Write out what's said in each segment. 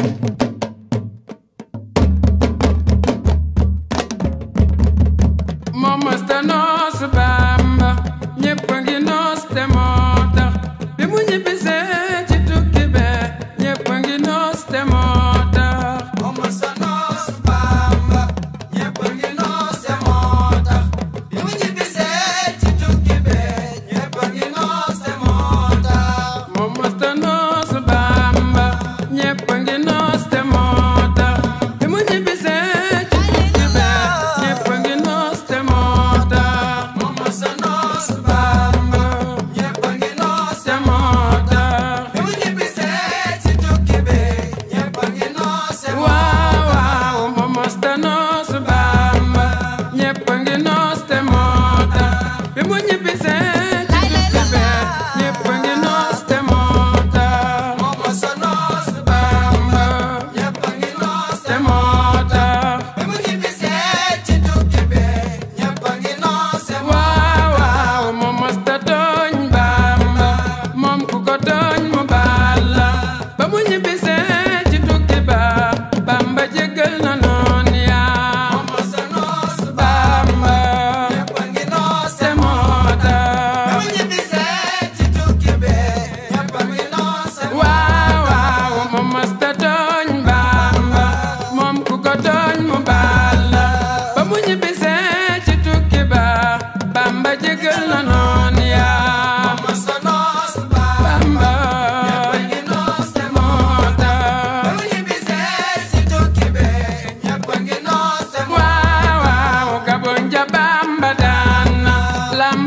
Thank you.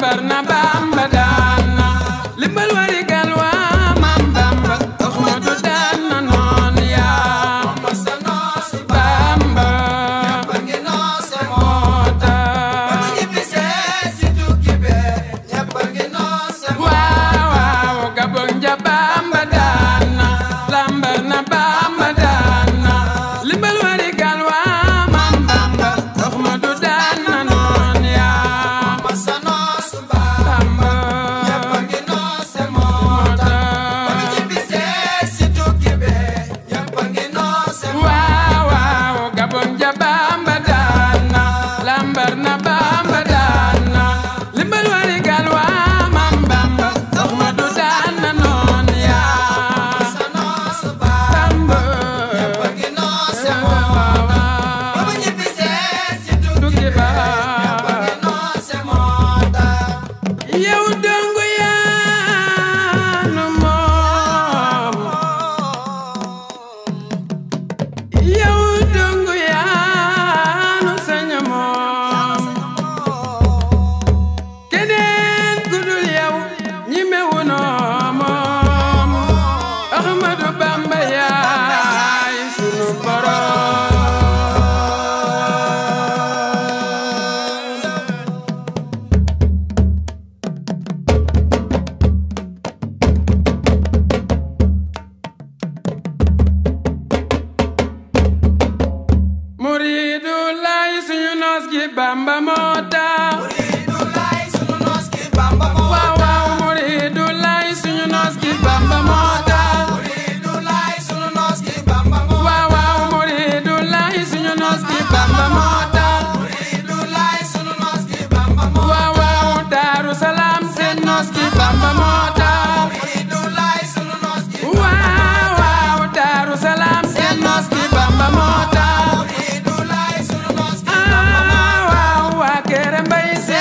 Bernabé.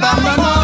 Bamba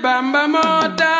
Bamba Mota.